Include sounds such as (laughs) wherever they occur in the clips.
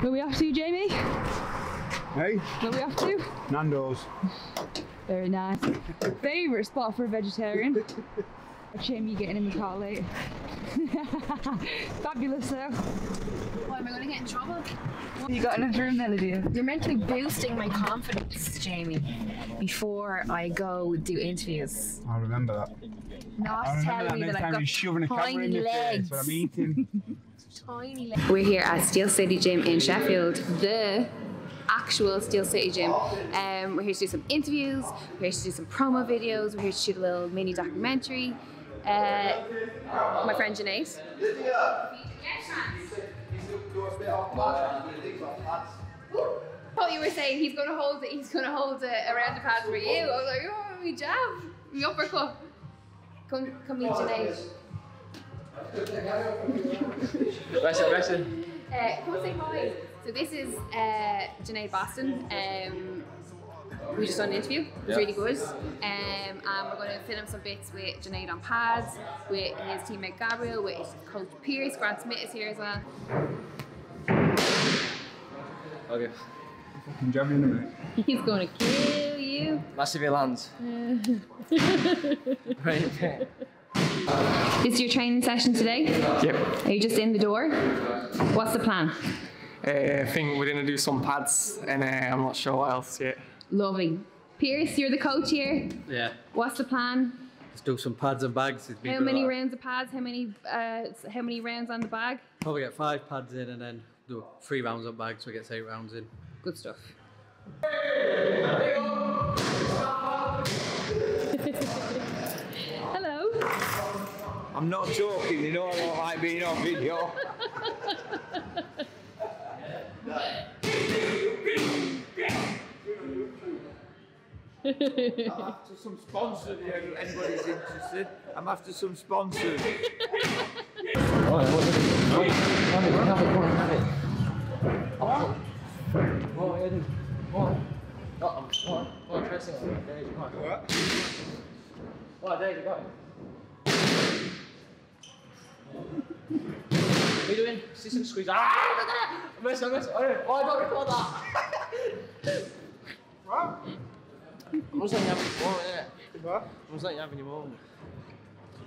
Where we off to, Jamie? Hey, Where we off to? Nando's. Very nice. Favourite spot for a vegetarian? A Jamie getting in the car late. (laughs) Fabulous though. Why am I going to get in trouble? You got enough room there, Lydia? You're mentally boosting my confidence, Jamie, before I go do interviews. I remember that. Not I telling that me that I've got shoving a camera in tiny face legs. when I'm eating. (laughs) tiny legs. We're here at Steel City Gym in Sheffield, the actual Steel City Gym. Um, we're here to do some interviews, we're here to do some promo videos, we're here to shoot a little mini documentary. Uh, my friend Junaid. What you were saying, he's gonna hold it, he's gonna hold it around the pad for you. I was like, oh, we jab, we uppercut. Come, come meet Junaid. Listen, listen. Uh, come say hi. So this is uh, Junaid Bostan. Um, we just done an interview. It's Yeah. really good. Um, and we're going to film some bits with Junaid on pads, with his teammate Gabriel, with his coach Pierce. Grant Smith is here as well. Okay. Fucking jab you in a minute. He's going to kill you. Massive lands. (laughs) right. This is your training session today. Yep. Are you just in the door? What's the plan? Uh, I think we're gonna do some pads, and uh, I'm not sure what else yet. Lovely. Pierce, you're the coach here. Yeah. What's the plan? Let's do some pads and bags. It'd be How many like. rounds of pads? How many? Uh, how many rounds on the bag? Probably get five pads in and then do three rounds of bags, so we get eight rounds in. Good stuff. (laughs) Hello. I'm not joking, you know I don't like being on video. I'm (laughs) after some sponsors if anybody's interested. I'm after some sponsors. What are you doing? Assistant squeeze. Ah! Miss, miss. Oh, oh, I don't record that. What? I'm just you have your moment, innit? What? I'm just you have your moment.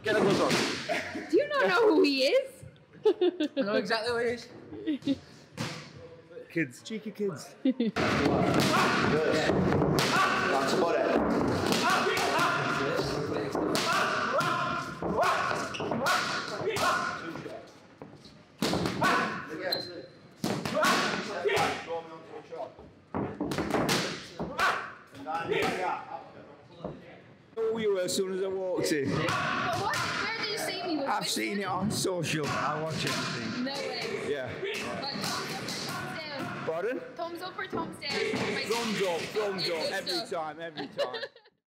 Get the gloves on. Do you not know who he is? I know exactly what it is. Kids, cheeky kids. (laughs) Who you were as soon as I walked in. But what? Where did you see me? I've seen it on social. I watch everything. No way. Yeah. But thumbs down. Pardon? Thumbs up or thumbs down? Thumbs up, thumbs up, every time, every time.